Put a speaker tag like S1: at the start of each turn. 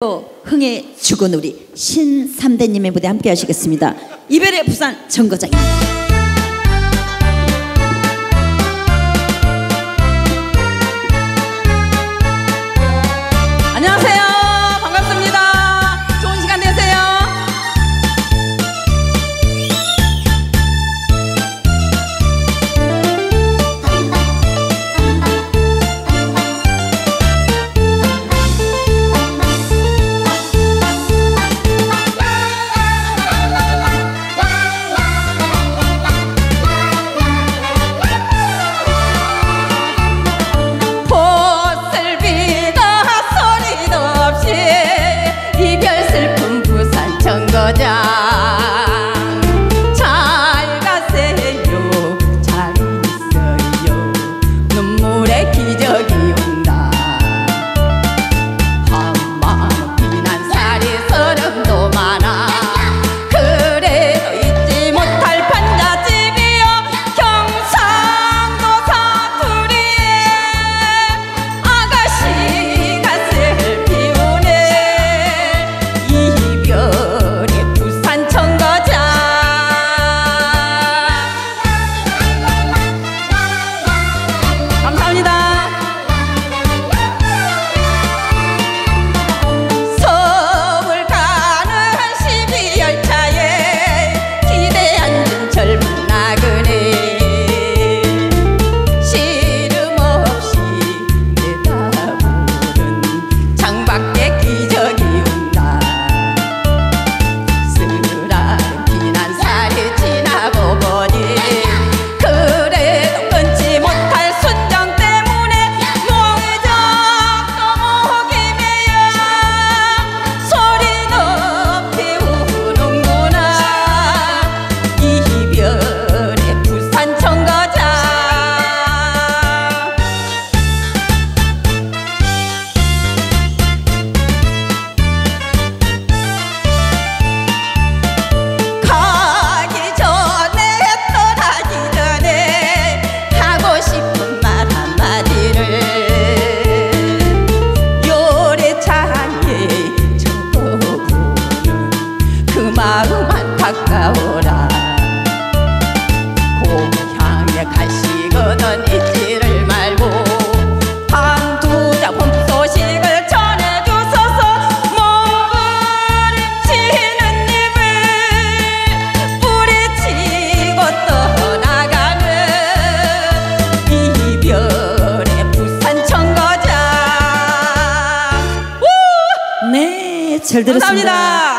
S1: 또 흥의 죽은 우리 신삼대님의 무대 함께 하시겠습니다. 이별의 부산 정거장입니다. 잘 들었습니다.
S2: 감사합니다.